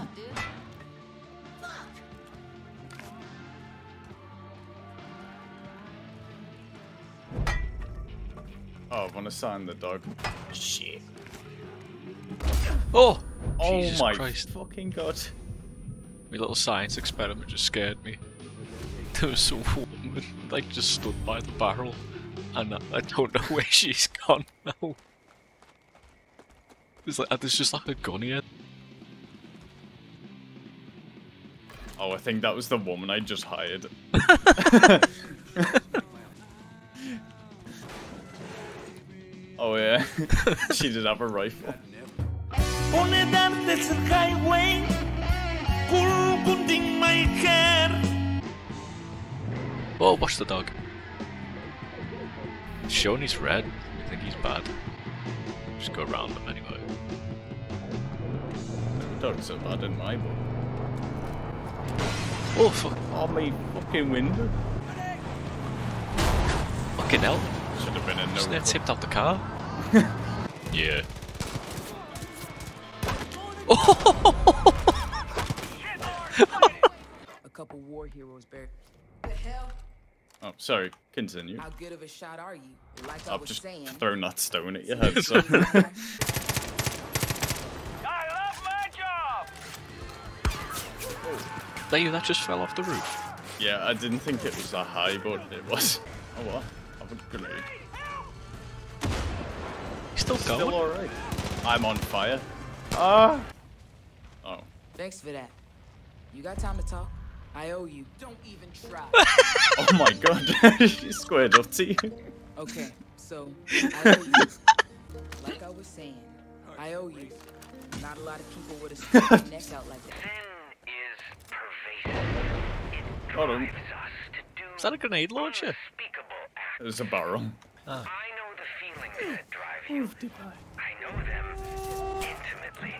up, dude? Oh, I want to sign the dog. Shit. Oh! Oh Jesus my Christ. fucking god. My little science experiment just scared me. There was some woman, like, just stood by the barrel, and I, I don't know where she's gone now. There's like, there's just like a gun here. Oh, I think that was the woman I just hired. oh yeah, she did have a rifle. On a dark desert highway, cool cutting my hair. Oh, watch the dog. It's showing he's red. I think he's bad. Just go around him anyway. Dogs are bad in my book. Oh, fuck. Oh, my fucking window. Fucking hell. Should have been a Isn't it no. tipped out the car? yeah. A couple war heroes buried. The hell? Oh, sorry. Continue. How good of a shot are you? Like I I've was just saying. thrown that stone at your head. So. I love my job. Oh. Lady, that just fell off the roof. yeah, I didn't think it was that high, but it was. Oh what? I've a grenade. He's still going. Still alright. I'm on fire. Ah. Oh. Thanks for that. You got time to talk? I owe you. Don't even try. Oh my god. she squared up to you. okay, so I owe you. Like I was saying, I owe you. Not a lot of people would have stuck their neck out like that. Sin is pervasive. It Hold on. drives us to do Is that a grenade launcher? unspeakable acts. There's a barrel. Ah. I know the feelings that drive you. I know them intimately.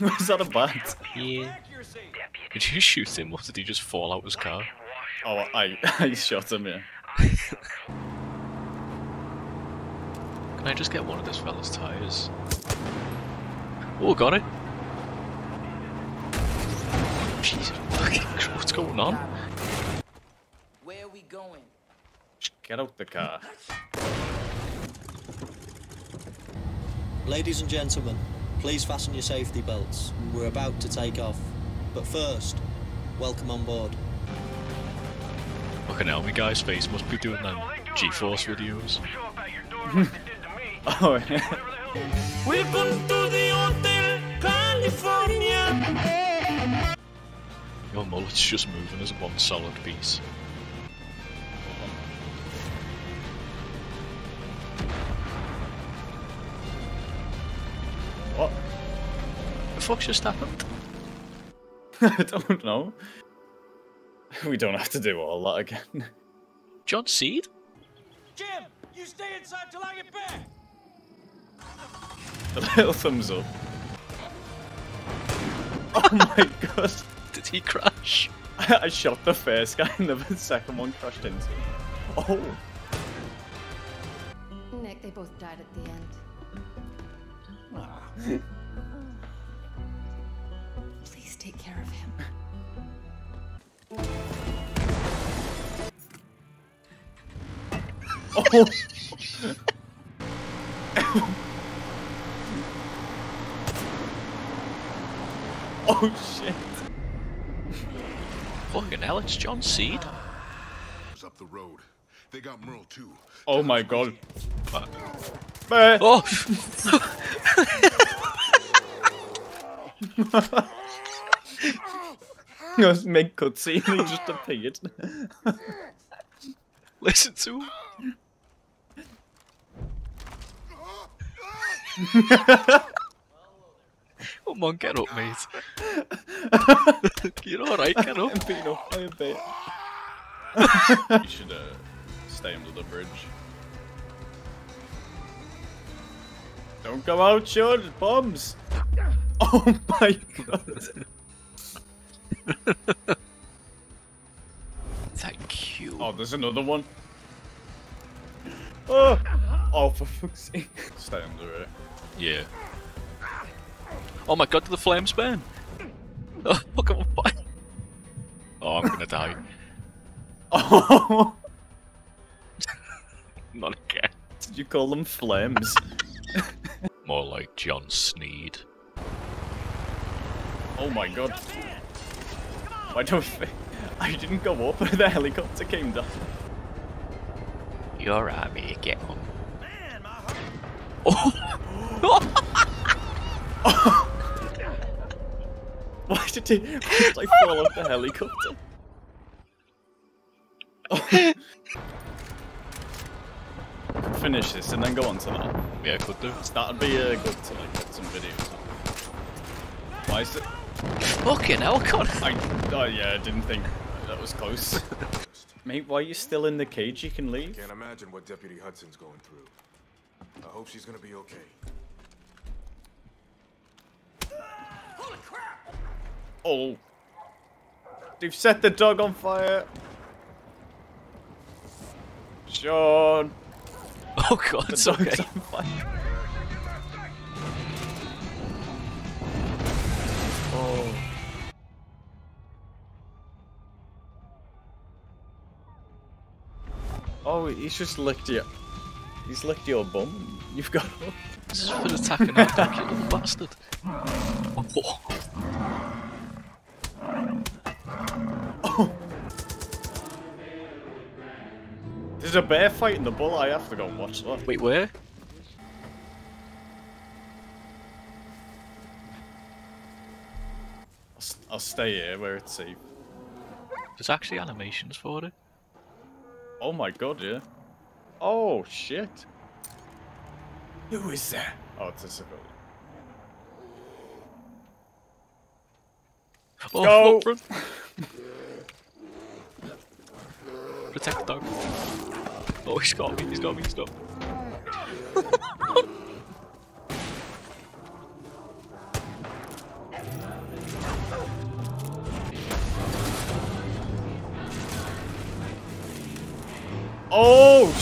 Was that a bat? Yeah. Did you shoot him or did he just fall out his car? Oh, I I shot him. Yeah. Can I just get one of this fella's tires? Oh, got it. Jesus fucking what's going on? Where are we going? Get out the car. Ladies and gentlemen, please fasten your safety belts. We're about to take off. But first, welcome on board. Fucking hell, my guy's face must be doing them G-Force videos. show up at your door like they did to me. Oh yeah. Welcome to the Hotel California. Your mullet's just moving as one solid piece. What? The fuck's just happened? I don't know. We don't have to do all that again. John Seed? Jim, you stay inside till I get back. A little thumbs up. Oh my god. Did he crash? I shot the first guy and the second one crashed into him. Oh. Nick, they both died at the end. Please take care of him. Oh. oh shit. Fucking hell, it's John Seed? up the road. They got Merle too. Oh my god. Meh. Oh! It was mid cutscene, he just appeared. Listen to him. Come on, get up, mate. You're alright, get up. I'm beaten up by a bit. you should uh, stay under the bridge. Don't go out, Sean. there's Bombs. Oh my god. Thank you. Oh, there's another one. Oh, oh for fuck's sake. Stay under it. Yeah. Oh my god, did the flames burn? Oh, look at my Oh, I'm gonna die. Oh, Not again. did you call them flames? More like John Sneed. Oh my god. Why don't I, I didn't go up, the helicopter came down. You're at me, get on. Why did he, why did I fall off the helicopter? Oh. Finish this and then go on to that. Yeah, could do. That'd be uh, good to like get some videos. Why is it? Fucking hell, God. I, oh yeah, I didn't think that was close. Mate, why are you still in the cage? You can leave. Can't imagine what Deputy Hudson's going through. I hope she's gonna be okay. Oh. They've set the dog on fire. Sean. Oh god, The it's dog's okay. on fire. Oh. Oh, he's just licked you. He's licked your bum. You've got. This is for attacking our dog, you little bastard. Oh. There's a bear fighting the bull. I have to go and watch that. Wait, where? I'll, s- I'll stay here where it's safe. There's actually animations for it. Oh my god, yeah. Oh shit. Who is that? Oh, it's a civilian. Oh, Go! Protect the dog. Oh, he's got me, he's got me, he's got me. Oh!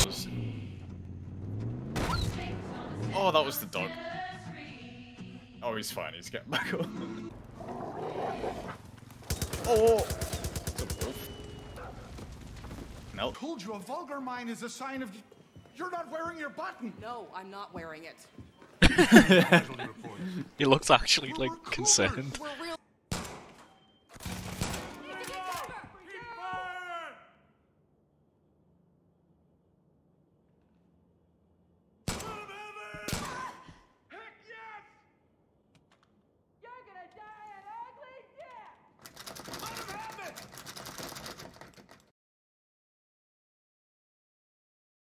Oh, that was the dog. Oh, he's fine. He's getting back up. Oh! It's a told you a vulgar mind is a sign of you're not wearing your button. No, I'm not wearing it. He looks actually like concerned. We're